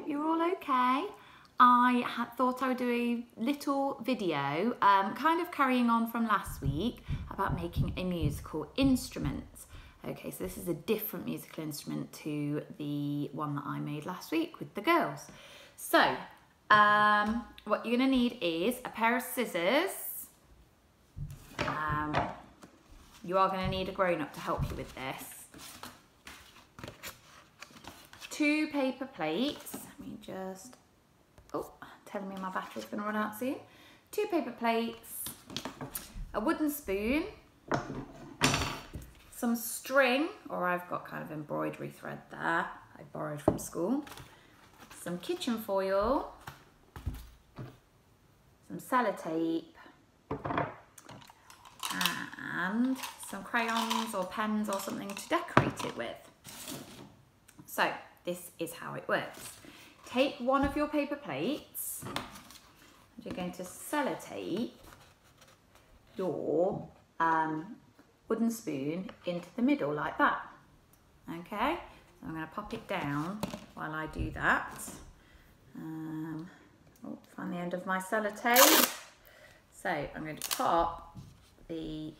hope you're all okay. I had thought I would do a little video, um, kind of carrying on from last week, about making a musical instrument. Okay, so this is a different musical instrument to the one that I made last week with the girls. So, um, what you're going to need is a pair of scissors. Um, you are going to need a grown-up to help you with this. Two paper plates. Me just oh, telling me my battery's to run out soon. Two paper plates, a wooden spoon, some string, or I've got kind of embroidery thread there, I borrowed from school, some kitchen foil, some sellotape, and some crayons or pens or something to decorate it with. So this is how it works take one of your paper plates and you're going to sellotape your um, wooden spoon into the middle like that. Okay, so I'm going to pop it down while I do that. Um, oh, find the end of my sellotape. So I'm going to pop the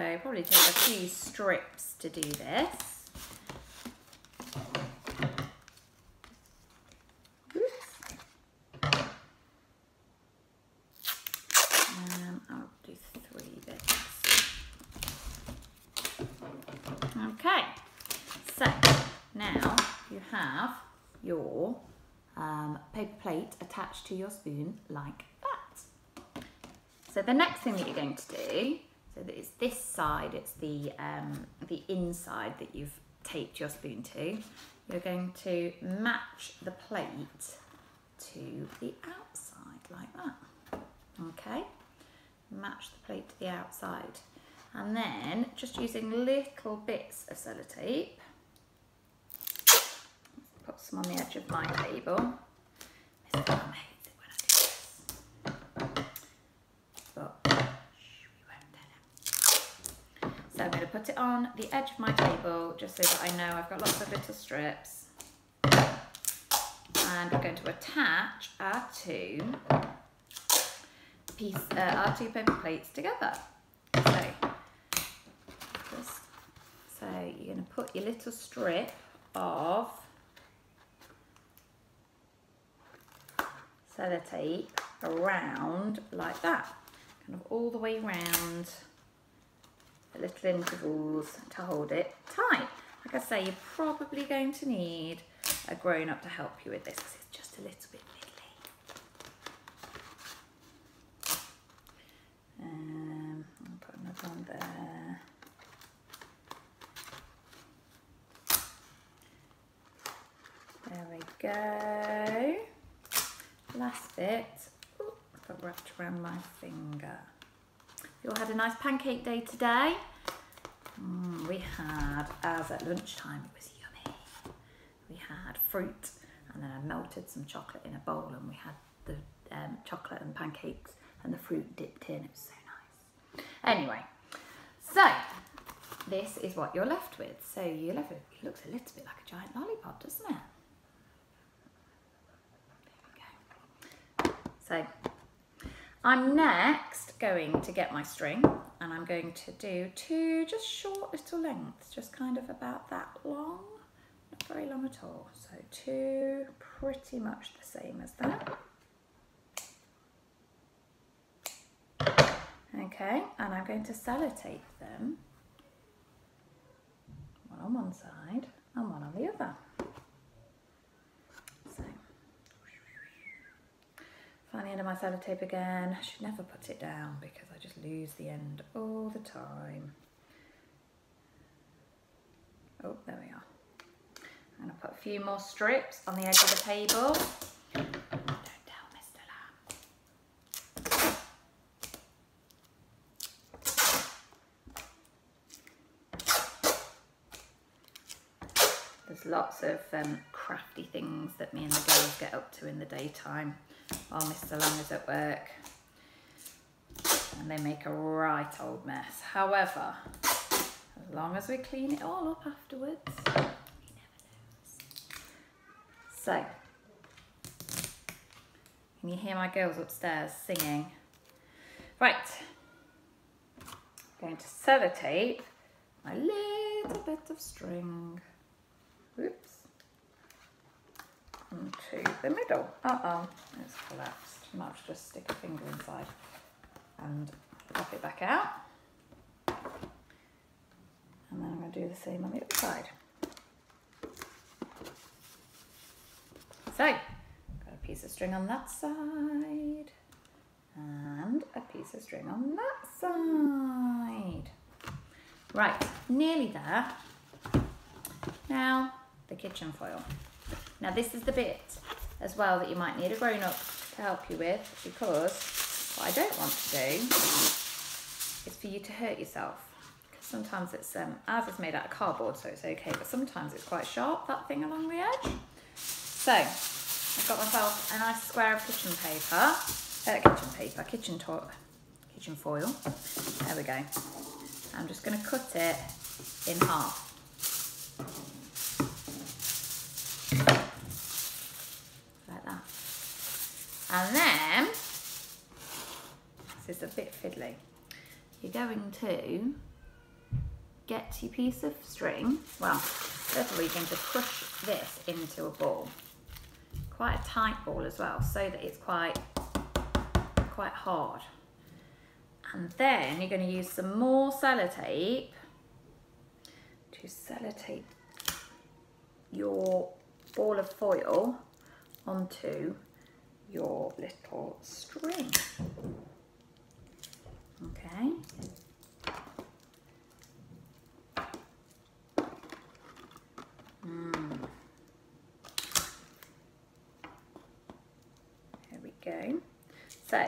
So probably take a few strips to do this. Um. Okay, so now you have your um, paper plate attached to your spoon like that. So the next thing that you're going to do so that it's this side, it's the, um, the inside that you've taped your spoon to. You're going to match the plate to the outside like that. Okay, match the plate to the outside. And then just using little bits of sellotape, put some on the edge of my table. So I'm going to put it on the edge of my table just so that I know I've got lots of little strips. And we're going to attach our two piece, uh, our two paper plates together. So, just, so you're going to put your little strip of sellotape around like that, kind of all the way around little intervals to hold it tight. Like I say, you're probably going to need a grown-up to help you with this it's just a little bit fiddly. Um, I'll put another one there. There we go. Last bit. Ooh, got wrapped around my finger. You all had a nice pancake day today. Mm, we had, as at lunchtime, it was yummy. We had fruit and then I melted some chocolate in a bowl and we had the um, chocolate and pancakes and the fruit dipped in. It was so nice. Anyway, so this is what you're left with. So you're left with, it looks a little bit like a giant lollipop, doesn't it? There we go. So I'm next going to get my string and I'm going to do two just short little lengths, just kind of about that long, not very long at all. So two pretty much the same as that. Okay, and I'm going to sellotape them, one on one side and one on the other. Find end of my sellotape again. I should never put it down because I just lose the end all the time. Oh, there we are. I'm to put a few more strips on the edge of the table. Don't tell Mr. Lamb. There's lots of um, crafty things that me and the girls get up to in the daytime Oh, while Mr. Lang is at work. and they make a right old mess. However, as long as we clean it all up afterwards, we never So, can you hear my girls upstairs singing? Right, I'm going to sellotape my little bit of string. Into the middle. Uh-oh, it's collapsed. I might just stick a finger inside and pop it back out. And then I'm going to do the same on the other side. So, got a piece of string on that side and a piece of string on that side. Right, nearly there. Now, the kitchen foil. Now this is the bit as well that you might need a grown-up to help you with because what I don't want to do is for you to hurt yourself. Because sometimes it's, um, ours is made out of cardboard so it's okay, but sometimes it's quite sharp, that thing along the edge. So, I've got myself a nice square of kitchen paper, uh, kitchen paper, kitchen, top, kitchen foil. There we go. I'm just going to cut it in half. Like that. And then, this is a bit fiddly, you're going to get your piece of string, well, first of all you're going to crush this into a ball. Quite a tight ball as well, so that it's quite, quite hard. And then you're going to use some more sellotape to sellotape your ball of foil onto your little string. Okay. Mm. There we go. So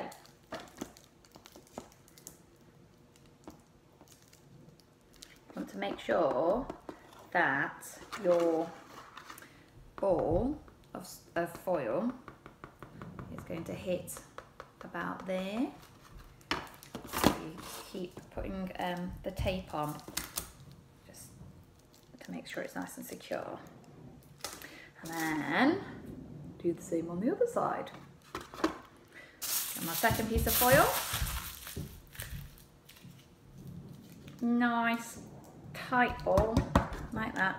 want to make sure that your ball of, of foil is going to hit about there. So you keep putting um, the tape on just to make sure it's nice and secure. And then do the same on the other side. And my second piece of foil. Nice tight ball, like that.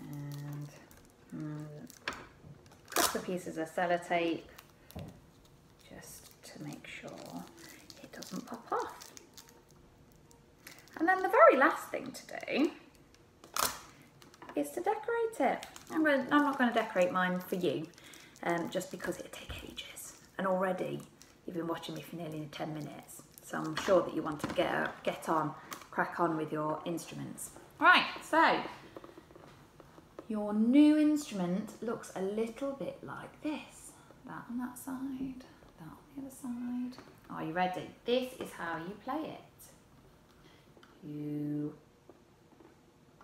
And a couple of pieces of sellotape just to make sure it doesn't pop off. And then the very last thing to do it. I'm, going I'm not going to decorate mine for you um, just because it take ages and already you've been watching me for nearly 10 minutes. So I'm sure that you want to get, get on, crack on with your instruments. Right, so your new instrument looks a little bit like this. That on that side, that on the other side. Are you ready? This is how you play it. You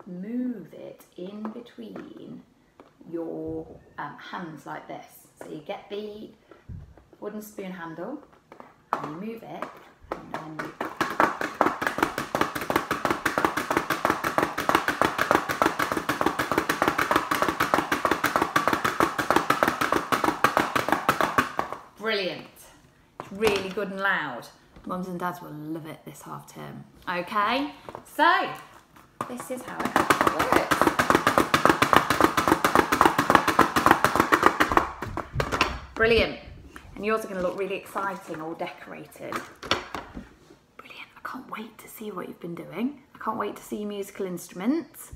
move it in between your um, hands like this. So you get the wooden spoon handle and you move it and then you Brilliant. It's really good and loud. Mums and dads will love it this half term. Okay, so this is how it works. Brilliant. And yours are going to look really exciting, all decorated. Brilliant. I can't wait to see what you've been doing. I can't wait to see your musical instruments.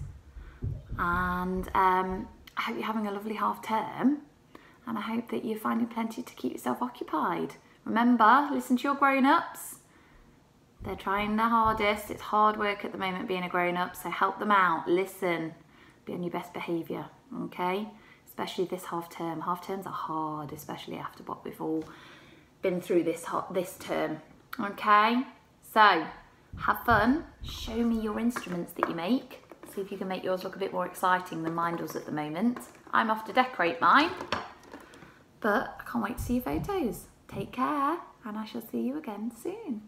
And um, I hope you're having a lovely half term. And I hope that you're finding plenty to keep yourself occupied. Remember, listen to your grown-ups. They're trying their hardest. It's hard work at the moment being a grown-up, so help them out. Listen. Be on your best behaviour, okay? especially this half term. Half terms are hard, especially after what we've all been through this hot, this term. Okay, so have fun. Show me your instruments that you make. See if you can make yours look a bit more exciting than mine does at the moment. I'm off to decorate mine. But I can't wait to see your photos. Take care and I shall see you again soon.